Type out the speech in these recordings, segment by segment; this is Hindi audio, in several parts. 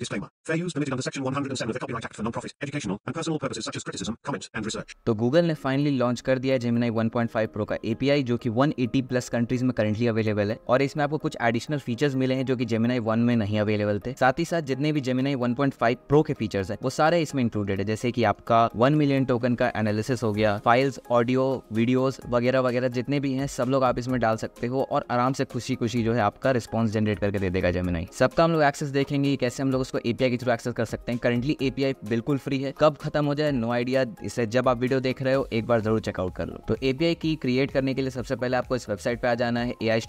Disclaimer. Fair use permitted under Section 107 of the Copyright Act for non-profit, educational and personal purposes such as criticism, comment and research. तो गूगल ने फाइनली लॉन्च कर दिया Gemini 1.5 Pro का API जो कि 180 प्लस कंट्रीज़ में करंटली अवेलेबल है और इसमें आपको कुछ एडिशनल फीचर्स मिले हैं जो कि Gemini 1 में नहीं अवेलेबल थे साथ ही साथ जितने भी Gemini 1.5 Pro के फीचर्स हैं वो सारे इसमें इंक्लूडेड है जैसे कि आपका 1 मिलियन टोकन का एनालिसिस हो गया फाइल्स ऑडियो वीडियोस वगैरह वगैरह जितने भी हैं सब लोग आप इसमें डाल सकते हो और आराम से खुशी खुशी जो है आपका रिस्पॉन्स जनरेट करके दे देगा Gemini सबका हम लोग एक्सेस देखेंगे कैसे हम लोग उसको एपीआई के थ्रू एक्सेस कर सकते हैं। करंटली एपीआई बिल्कुल फ्री है। कब खत्म हो जाए? नो आइडिया इसे जब आप वीडियो देख रहे हो, एक बार ज़रूर चेकआउट कर लो। तो एपीआई की क्रिएट करने के लिए सबसे पहले आपको इस वेबसाइट पे आ जाना है ए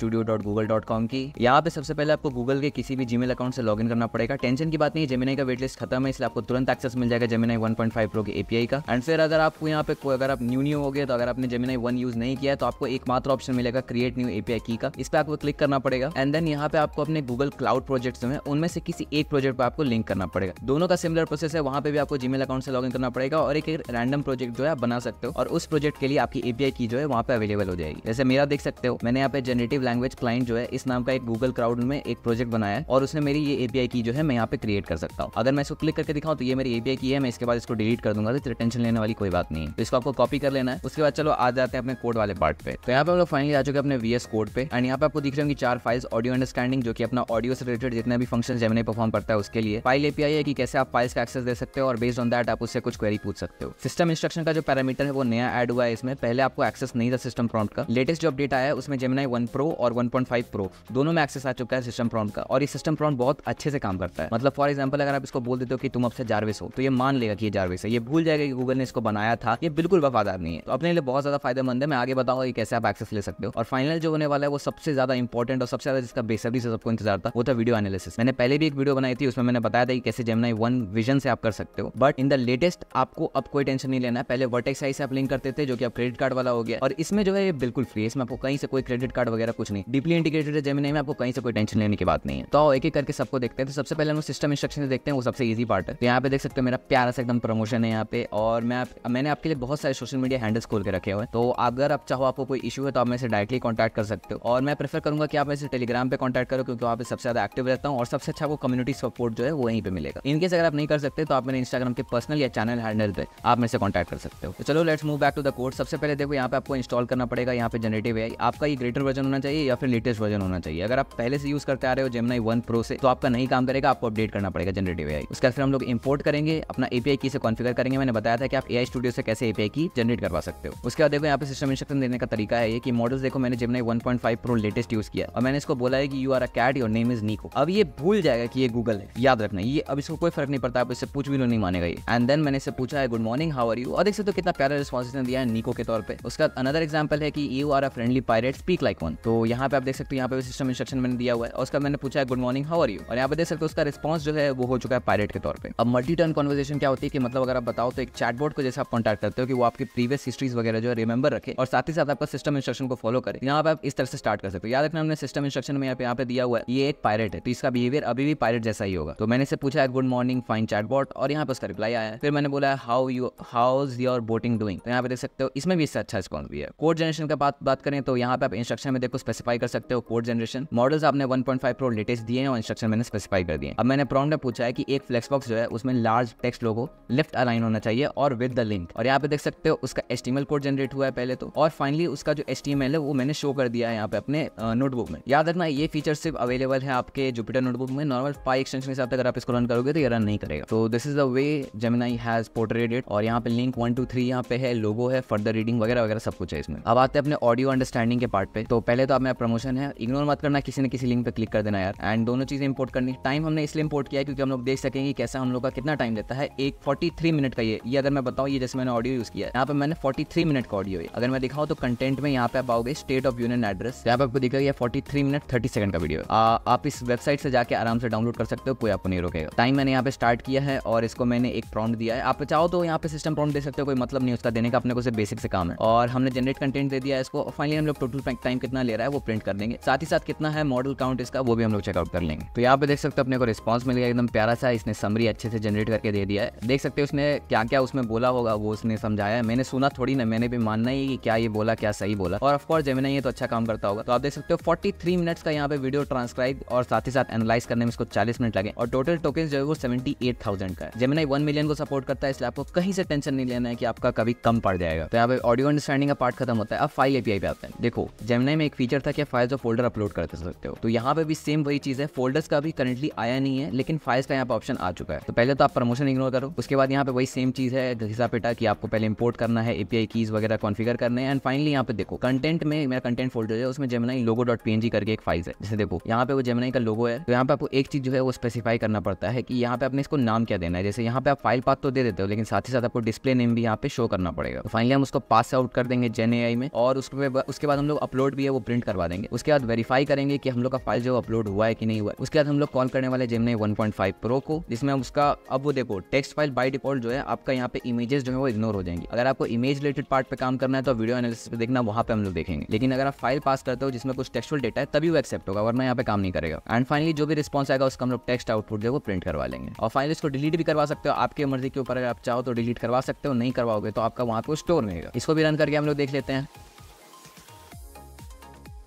की। यहाँ पे सबसे पहले आपको गूगल के किसी भी जीमेल अकाउंट से लॉग इन करना पड़ेगा। टेंशन की बात नहीं जेमिनाई का वेट लिस्ट खत्म है, इसलिए आपको तुरंत एक्सेस मिल जाएगा जेमिनाई 1.5 प्रो के एपीआई का। एंड फिर अगर आपको यहाँ पे अगर आप न्यू न्यू हो गए तो अगर आपने जेमिनाई वन यूज़ नहीं किया तो आपको एक मात्र ऑप्शन मिलेगा क्रिएट न्यू एपीआई की का। इस पर आपको क्लिक करना पड़ेगा। एंड देन यहाँ पे आपको अपने गूगल क्लाउड प्रोजेक्ट में उनमें से किसी एक प्रोजेक्ट पर आपको लिंक करना पड़ेगा। दोनों का सिमिलर प्रोसेस है, वहाँ पे भी आपको जीमेल अकाउंट से लॉगिन करना पड़ेगा और एक रैंडम प्रोजेक्ट जो है बना सकते हो और उस प्रोजेक्ट के लिए आपकी एपीआई की जो है वहाँ पे अवेलेबल हो जाएगी। जैसे मेरा देख सकते हो, मैंने यहाँ पे जनरेटिव लैंग्वेज क्लाइंट जो है, इस नाम का एक गूगल क्राउड में एक प्रोजेक्ट बनाया है और उसने मेरी ये एपीआई की जो है मैं यहाँ पे क्रिएट कर सकता हूँ। अगर मैं इसको क्लिक करके दिखाऊँ तो ये मेरी एपीआई की है, मैं इसके बाद इसको डिलीट कर दूँगा तो टेंशन लेने वाली कोई बात नहीं तो इसको आपको कॉपी कर लेना है। उसके बाद चलो आ जाते हैं अपने कोड वाले पार्ट पे। तो यहाँ पे हम लोग फाइनली आ चुके अपने वीएस कोड पे। एंड यहाँ पे आपको दिख रहे होंगे चार फाइल्स ऑडियो अंडरस्टैंडिंग जो कि अपना ऑडियो से रिलेटेड जितने भी फ़ंक्शन जेमिनी परफॉर्म करता है, उसके लिए फ़ाइल एपीआई है कि कैसे आप फाइल्स का एक्सेस दे सकते हो और बेस्ड ऑन दैट आप उससे कुछ क्वेरी पूछ सकते हो। सिस्टम इंस्ट्रक्शन का जो पैरामीटर है वो नया एड हुआ है इसमें। पहले आपको एक्सेस नहीं था सिस्टम प्रॉम्प्ट का। लेटेस्ट जो अपडेट आया है, उसमें जेमिनाई वन प्रो और 1.5 प्रो दोनों में एक्सेस आ चुका है सिस्टम प्रॉम्प्ट का। और ये सिस्टम प्रॉम्प्ट बहुत अच्छे से काम करता है। मतलब फॉर एग्ज़ाम्पल अगर आप इसको बोल देते हो कि तुम अब से जारवेस हो तो ये मान लेगा कि ये जारवेस है। ये भूल जाएगा कि गूगल ने इसको बनाया था। ये बिल्कुल वफादार नहीं है। तो अपने लिए बहुत ज़्यादा फ़ायदेमंद है। मैं आगे बताऊँगा कि कैसे आप एक्सेस ले सकते हो। और फाइनल जो होने वाला है, वो सबसे ज़्यादा इंपॉर्टेंट और सबसे ज़्यादा जिसका बेसब्री से सबको इंतज़ार था, वो था वीडियो एनालिसिस मैंने पहले भी एक वीडियो बनाई थी, उसमें मैंने बताया था कि कैसे जेमनाई वन विजन से आप कर सकते हो। बट इन द लेटेस्ट आपको अब कोई टेंशन नहीं लेना है। पहले वर्टेक्स आई से आप लिंक करते थे, जो कि अब क्रेडिट कार्ड वाला हो गया। और इसमें जो है, ये बिल्कुल फ्री है। इसमें आपको कहीं से कोई क्रेडिट कार्ड वगैरह कुछ नहीं। डीपली इंटीग्रेटेड है जेमिनाई में, आपको कहीं से कोई टेंशन लेने की बात नहीं है। तो एक एक करके सबको देखते हैं। तो सबसे पहले हम सिस्टम इंस्ट्रक्शन देखते हैं। वो सबसे ईजी पार्ट है। तो यहाँ पे देख सकते हो मेरा प्यारा सा एकदम प्रमोशन है यहाँ पे। और मैं मैंने आपके लिए बहुत सारे सोशल मीडिया हैंडल्स खोल के रखे हुए तो अगर आप चाहो, आपको कोई इशू है तो आप से डायरेक्टली कॉन्टैक्ट कर सकते हो। और मैं प्रेफर करूँगा कि आप मेरे टेलीग्राम पे कॉन्टैक्ट करो, क्योंकि वहाँ पे सबसे ज़्यादा एक्टिव रहता हूँ। और सबसे अच्छा वो कम्युनिटी सपोर्ट जो है वहीं पे मिलेगा। इनकेस अगर आप नहीं कर सकते तो आप मेरे इंस्टाग्राम के पर्सनल या चैनल हैंडल पे आप मेरे से कॉन्टैक्ट कर सकते हो। तो चलो let's move back to the code सबसे पहले देखो, यहाँ पे आपको इंस्टॉल करना पड़ेगा। यहाँ पे जनरेटिव है आपका ये ग्रेटर वर्जन होना चाहिए या फिर लेटेस्ट वर्जन होना चाहिए? अगर आप पहले से यूज़ करते आ रहे हो जेमनाई वन प्रो से तो आपका नहीं काम करेगा, आपको अपडेट करना पड़ेगा जनरेटिव आई उसके बाद फिर हम लोग इंपोर्ट करेंगे, अपना एपीआई की से कॉन्फिगर करेंगे। मैंने बताया था कि आप ए स्टूडियो से कैसे एपीआई की जनरेट करवा सकते हो। उसके बाद देखो, यहाँ पे सिस्टम इंस्ट्रक्शन देने का तरीका है कि मॉडल्स देखो, मैंने जेमनाई 1.5 प्रो लेटेस्ट यूज़ किया और मैंने इसको बोला है कि you are a cat your name is Neko अब ये भूल जाएगा कि ये गूगल है। याद रखना, ये अब इसको कोई फ़र्क नहीं पड़ता, आप इससे पूछ भी लो नहीं मानेगा ये। एंड देन मैंने इससे पूछा है good morning how are you और देख सकते हो तो कितना प्यारा रिस्पॉन्स दिया है नीको के तौर पर उसका अनदर एग्ज़ाम्पल है कि you are a friendly pirate speak like one तो यहाँ पे आप देख सकते हो, यहाँ पे सिस्टम इंस्ट्रक्शन मैंने दिया हुआ है। उसका मैंने पूछा है good morning how are you और यहाँ पे देख सकते हो उसका रिस्पॉन्स जो है, वो हो चुका है पायरेट के तौर पर अब मल्टी टर्न कॉन्वर्जेशन क्या होती है कि मतलब अगर आप बताओ तो एक चैटबोर्ड को जैसे आप कॉन्टैक्ट करते हो कि वो आपकी प्रीवियस हिस्ट्रीज वगैरह जो है रिमेंबर रखे। और साथ ही साथ आपका सिस्टम इंस्ट्रक्शन को फॉलो करे। यहाँ पे आप इस तरह से स्टार्ट कर सकते हो। याद रखना हमने सिस्टम इंस्ट्रक्शन में यहाँ पे दिया हुआ है, ये एक पायरेट है। तो इसका बिहेवियर अभी भी पायरेट जैसा ही होगा। तो मैंने इसे पूछा है गुड मॉर्निंग फाइन चैटबॉट और यहाँ पे उसका रिप्लाई आया। फिर मैंने बोला how you how's your boating doing तो यहाँ पे देख सकते हो, इसमें भी इससे अच्छा रिस्पॉन्स भी है। कोड जनरेशन का बात बात करें तो यहाँ पे आप इंस्ट्रक्शन में देखो स्पेसिफाई कर सकते हो कोड जनरेशन मॉडल्स आपने 1.5 प्रो लेटेस्ट दिए हैं और इंस्ट्रक्शन मैंने स्पेसिफाई कर दिए अब मैंने प्रॉम्प्ट में पूछा है कि एक फ्लेक्स बॉक्स जो है उसमें large text logo left align होना चाहिए और विद द लिंक और यहाँ पे देख सकते हो उसका एस्टीमल कोड जनरेट हुआ है पहले तो। और फाइनली उसका जो एस है वो मैंने शो कर दिया है यहाँ पे अपने नोटबुक में। याद रखना ये फीचर सिर्फ़ अवेलेबल है आपके जुपिटर नोटबुक में। नॉर्मल पाई एक्सटेंशन के अगर आप इसको रन करोगे तो ये रन नहीं करेगा। तो this is the way Gemini has portrayed और यहाँ पे लिंक वन टू थ्री यहाँ पे है लोगो है फर्दर रीडिंग वगैरह वगैरह सब कुछ है इसमें। अब आते हैं अपने ऑडियो अंडरस्टैंडिंग के पार्ट पे। तो पहले तो आप मेरा प्रमोशन है इग्नोर मत करना, किसी न किसी लिंक पे क्लिक कर देना यार। एंड दोनों चीज़ें इंपोर्ट करनी। टाइम हमने इसलिए इंपोर्ट किया क्योंकि हम लोग देख सकेंगे कैसा हम लोग का कितना टाइम लेता है। एक फोर्टी मिनट का ये ये अगर मैं बताऊँ, ये जैसे मैंने ऑडियो यूज़ किया यहाँ पे मैंने फोर्टी मिनट का ऑडियो है। अगर मैं दिखाऊँ तो कंटेंट में यहाँ पे आप आओगे स्टेट ऑफ़ यूनियन एड्रेस यहाँ पे आपको दिखेगा forty three minute thirty second का वीडियो आप इस वेबसाइट से जाके आराम से डाउनलोड कर सकते हो कोई आपको नहीं रोकेगा। टाइम मैंने यहाँ पे स्टार्ट किया है और इसको मैंने एक प्रॉम्प्ट दिया है। आप चाहो तो यहाँ पे सिस्टम प्रॉम्प्ट दे सकते हो, कोई मतलब नहीं उसका देने का, अपने को सिर्फ़ बेसिक से काम है। और हमने जनरेट कंटेंट दे दिया है इसको। फाइनली हम लोग टोटल टाइम कितना ले रहा है वो प्रिंट कर देंगे साथ ही साथ कितना है मॉडल काउंट इसका, वो भी हम लोग चेकआउट कर लेंगे। तो यहाँ पे देख सकते हो अपने को रिस्पॉन्स मिल गया एकदम प्यारा सा। इसने समरी अच्छे से जनरेट करके दे दिया है। देख सकते हो उसने क्या क्या उसमें बोला होगा, वो उसने समझाया मैंने सुना थोड़ी ना, मैंने भी मानना ही कि क्या ये बोला, क्या सही बोला। और ऑफकोर्स जेमिना ये तो अच्छा काम करता होगा। तो आप देख सकते हो फोर्टी थ्री मिनट्स का यहाँ पे वीडियो ट्रांसक्राइब और साथ ही साथ एनालाइज करने में इसको चालीस मिनट लगे। और टोटल टोकन जो है वो सेवेंटी एट थाउज़ेंड का है। जेमिनाई वन मिलियन को सपोर्ट करता है, इसलिए आपको कहीं से टेंशन नहीं लेना है कि आपका कभी कम पड़ जाएगा। तो यहाँ पे ऑडियो अंडरस्टैंडिंग का पार्ट खत्म होता है। अब फ़ाइल एपीआई पे आते हैं। देखो जेमिनाई में एक फीचर था कि फाइल्स और फोल्डर अपलोड कर सकते हो। तो यहाँ पे भी सेम वही चीज़ है। फोल्डर्स का भी करंटली आया नहीं है, लेकिन फाइल्स का यहाँ पे ऑप्शन आ चुका है। तो पहले तो आप प्रमोशन इग्नोर करो। उसके बाद यहाँ पे वही सेम चीज़ है घिसा पेटा की आपको पहले इंपोर्ट करना है एपीआई कीज वगैरह कॉन्फिगर करने हैं। एंड फाइनली यहाँ पे देखो कंटेंट में मेरा कंटेंट फोल्डर है, उसमें जेमिनाई लोगो डॉट पीएनजी करके एक फ़ाइल है। जैसे देखो, यहाँ पे वो जेमिनाई का लोगो है। तो यहाँ पे आपको एक चीज़ जो है वो स्पेसिफाई करना पड़ता है कि यहाँ पे आपने इसको नाम क्या देना है। जैसे यहाँ पे आप फ़ाइल पाथ तो दे देते हो, लेकिन साथ ही साथ आपको डिस्प्ले नेम भी यहाँ पे शो करना पड़ेगा। तो फाइनली हम उसको पास आउट कर देंगे जेन ए में और उसके उसके बाद हम लोग अपलोड भी है, वो प्रिंट करवा देंगे। उसके बाद वेरीफाई करेंगे कि हम लोग का फ़ाइल जो अपलोड हुआ है कि नहीं हुआ उसके बाद हम लोग कॉल करने वाले जेमने 1.5 प्रो को, जिसमें हम उसका, अब वो देखो टेक्स्ट फ़ाइल बाई डिफ़ॉल्ट जो है, आपका यहाँ पे इमेजेस जो है वो इग्नोर हो जाएँगे। अगर आपको इमेज रिलेटेड पार्ट पे काम करना है तो वीडियो एनालिसिस पे देखना, वहाँ पे हम लोग देखेंगे। लेकिन अगर आप फ़ाइल पास करते हो, जिसमें कुछ टेक्सुअल डेटा है, तभी वो एक्सेप्ट होगा, वरना यहाँ पे काम नहीं करेगा। एंड फाइनली जो भी रिस्पॉन्स आएगा, उसका हम लोग टेक्स्ट आउटपुट जो वो प्रिंट करवा लेंगे। और फाइनली इसको डिलीट भी करवा सकते हो। आपकी मर्ज़ी के ऊपर अगर आप चाहो तो डिलीट करवा सकते हो, नहीं करवाओगे तो आपका वहाँ पे स्टोर रहेगा। इसको भी रन करके हम लोग देख लेते हैं।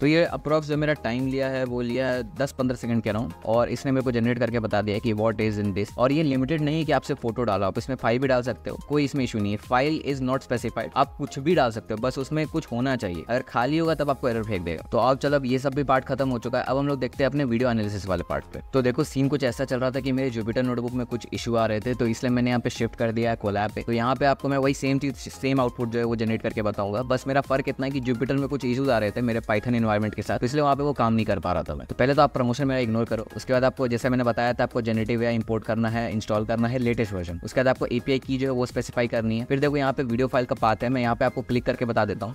तो ये अप्रॉक्स जो मेरा टाइम लिया है, वो लिया है दस पंद्रह सेकंड कह रहा हूँ और इसने मेरे को जनरेट करके बता दिया कि वॉट इज़ इन दिस और ये लिमिटेड नहीं कि आपसे फ़ोटो डालो, आप इसमें फ़ाइल भी डाल सकते हो, कोई इसमें इशू नहीं है। फ़ाइल इज़ नॉट स्पेसिफाइड आप कुछ भी डाल सकते हो, बस उसमें कुछ होना चाहिए। अगर खाली होगा तब आपको एरर फेंक देगा। तो अब चलो ये सब भी पार्ट खत्म हो चुका है। अब हम लोग देखते हैं अपने वीडियो एनालिसिस वाले पार्ट पे। तो देखो सीन कुछ ऐसा चल रहा था कि मेरे जुपिटर नोटबुक में कुछ इशू आ रहे थे तो इसलिए मैंने यहाँ पे शिफ्ट कर दिया है कोलैब पे। तो यहाँ पे आपको मैं वही सेम चीज़ सेम आउटपुट जो है वो जनरेट करके बताऊँगा। बस मेरा फ़र्क इतना है कि जुपिटर में कुछ इशूज आ रहे थे, मेरे पाइथन इन्वायरमेंट के साथ। इसलिए वहाँ पे वो काम नहीं कर पा रहा था मैं। तो पहले तो आप प्रमोशन मेरा इग्नोर करो। उसके बाद आपको, जैसे मैंने बताया था, आपको जेनेटिव या इंपोर्ट करना है इंस्टॉल करना है लेटेस्ट वर्जन उसके बाद आपको एपीआई की जो है वो स्पेसिफाई करनी है। फिर देखो यहाँ पे वीडियो फ़ाइल का पाते हैं, मैं यहाँ पे आपको क्लिक करके बता देता हूँ।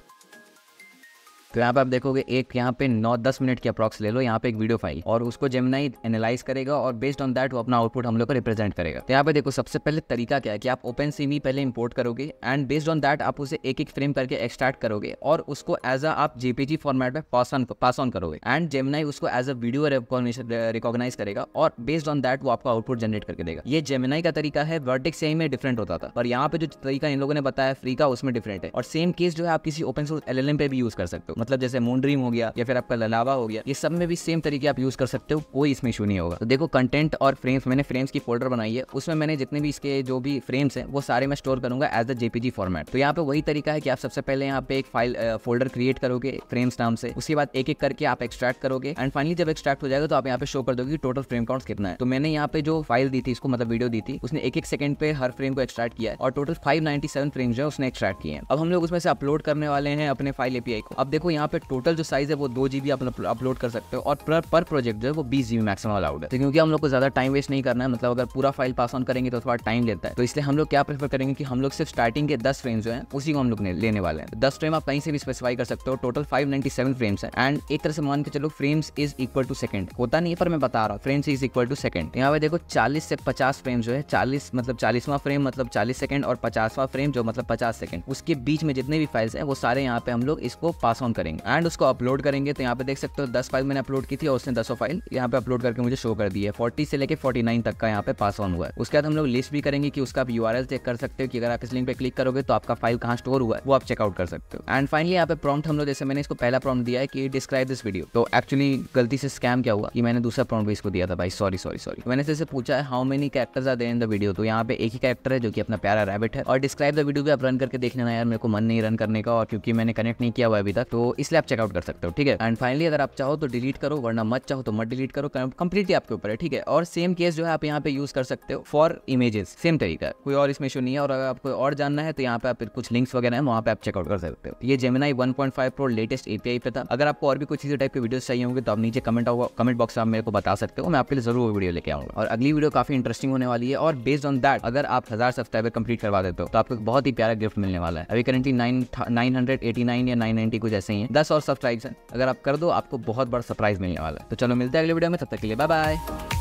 तो यहाँ पे आप देखोगे एक यहाँ पे नौ, दस मिनट की अप्रॉक्स ले लो, यहाँ पे एक वीडियो फ़ाइल और उसको जेमनाई एनालाइज करेगा और बेस्ड ऑन दैट वो अपना आउटपुट हम लोग को रिप्रेजेंट करेगा। तो यहाँ पे देखो, सबसे पहले तरीका क्या है कि आप ओपन सी पहले इंपोर्ट करोगे एंड बेस्ड ऑन दैट आप उसे एक एक फ्रेम करके एक्सट्रैक्ट करोगे और उसको एज अ आप जेपीजी फॉर्मेट में पास ऑन पास ऑन करोगे। एंड जेमनाई उसको एज अ वीडियो रिकॉग्नाइज करेगा और बेस्ड ऑन दैट वो आपका आउटपुट जनरेट करके देगा। ये जेमिनाई का तरीका है वर्टिक सेम में डिफरेंट होता था। पर यहाँ पे जो तरीका इन लोगों ने बताया फ्री का उसमें डिफरेंट है। और सेम केस जो है आप किसी ओपन सोर्स एल पे भी यूज़ कर सकते हो। मतलब जैसे मून ड्रीम हो गया या फिर आपका ललावा हो गया, ये सब में भी सेम तरीके आप यूज़ कर सकते हो, कोई इसमें इशू नहीं होगा। तो देखो कंटेंट और फ्रेम्स मैंने फ्रेम्स की फोल्डर बनाई है, उसमें मैंने जितने भी इसके जो भी फ्रेम्स हैं, वो सारे मैं स्टोर करूँगा एज द जेपीजी फॉर्मेट तो यहाँ पे वही तरीका है कि आप सबसे पहले यहाँ पे एक फ़ाइल फोल्डर क्रिएट करोगे फ्रेम्स नाम से, उसके बाद एक एक करके आप एक्सट्रैक्ट करोगे एंड फाइनली जब एक्सट्रैक्ट हो जाएगा तो आप यहाँ पे शो कर दोगे टोटल फ्रेम काउंट कितना है। तो मैंने यहाँ पे जो फ़ाइल दी थी, इसको मतलब वीडियो दी थी, उसने एक एक सेकंड पे हर फ्रेम को एक्सट्रैक्ट किया और टोटल 597 फ्रेम्स जो है, उसने एक्सट्रैक्ट किए हैं। अब हम लोग उसमें से अपलोड करने वाले हैं अपने फ़ाइल एपीआई को। अब देखो यहाँ पे टोटल जो साइज़ है वो दो जीबी आप अपलोड कर सकते हो और पर, पर प्रोजेक्ट जो है वो बीस जीबी मैक्सिमम अलाउड है। तो क्योंकि हम लोग को ज़्यादा टाइम वेस्ट नहीं करना है मतलब अगर पूरा फ़ाइल पास ऑन करेंगे तो थोड़ा टाइम लेता है। तो इसलिए हम लोग क्या प्रेफर करेंगे कि हम लोग सिर्फ़ स्टार्टिंग के दस फ्रेम्स जो है उसी को हम लोग लेने वाले हैं। दस फ्रेम आप कहीं से भी स्पेसिफाई कर सकते हो total five ninety seven frames है। एंड एक तरह से मान के चलो frames is equal to second होता नहीं है पर मैं बता रहा हूँ frames is equal to second यहाँ पे देखो चालीस से पचास फ्रेम जो है चालीस मतलब चालीसवा फ्रेम मतलब चालीस सेकंड और पचासवा फ्रेम जो मतलब पचास सेकंड उसके बीच में जितने भी फाइल्स है वो सारे यहाँ पे हम लोग इसको पास ऑन करेंगे। एंड उसको अपलोड करेंगे तो यहाँ पे देख सकते हो दस फ़ाइल मैंने अपलोड की थी और उसने दसों फ़ाइल यहाँ पे अपलोड करके मुझे शो कर दी है। फोर्टी से लेकर फोर्टी नाइन तक का यहाँ पे पास ऑन हुआ है। उसके बाद हम लोग लिस्ट भी करेंगे कि उसका आप यू चेक कर सकते हो कि अगर आप इस लिंक पे क्लिक करोगे तो आपका फ़ाइल कहाँ स्टोर हुआ है, वो आप चेकआउट कर सकते हो। एंड फाइनली यहाँ पे प्रॉम्प्ट हम लोग, जैसे मैंने इसको पहला प्रॉम्प्ट दिया है कि डिस्क्राइब दिस वीडियो तो एक्चुअली गलती से स्कैम क्या हुआ कि मैंने दूसरा प्रॉम्प्ट भी इसको दिया था भाई। सॉरी सॉरी सॉरी मैंने जैसे पूछा है how many characters are there in the video तो यहाँ पे एक ही कैरेक्टर है जो कि अपना प्यारा रैबिट है। और डिस्क्राइब द वीडियो भी आप रन करके देख लेना यार, मेरे को मन नहीं रन करने का और क्योंकि मैंने कनेक्ट नहीं किया हुआ अभी तक तो इसलिए आप चेकआउट कर सकते हो, ठीक है? एंड फाइनली अगर आप चाहो तो डिलीट करो, वरना मत चाहो तो मत डिलीट करो कंप्लीटली आपके ऊपर है, ठीक है? और सेम केस जो है, आप यहाँ पे यूज़ कर सकते हो फॉर इमेजेस सेम तरीका कोई और इसमें इशू नहीं है, और अगर आपको और जानना है तो यहाँ पे आप कुछ लिंक्स वगैरह है, वहाँ पे आप चेकआउट कर सकते हो। ये जेमिनाई 1.5 प्रो लेटेस्ट एपीआई पे था। अगर आपको और भी कुछ इसी टाइप के वीडियोस चाहिए होंगे तो आप नीचे कमेंट होगा कमेंट बॉक्स में आप मेरे को बता सकते हो, मैं आपके लिए ज़रूर वीडियो लेके आऊँगा। और अगली वीडियो काफ़ी इंटरेस्टिंग होने वाली है, और बेस्ड ऑन दैट अगर आप हज़ार सब्सक्राइबर कंप्लीट करवा देते हो तो आपको बहुत ही प्यारा गिफ्ट मिलने वाला है। अभी करेंटली नाइन नाइन या नाइन कुछ ऐसे ही। है। दस और सब्सक्राइब अगर आप कर दो, आपको बहुत बड़ा सरप्राइज़ मिलने वाला है। तो चलो मिलते हैं अगले वीडियो में। तब तक के लिए बाय बाय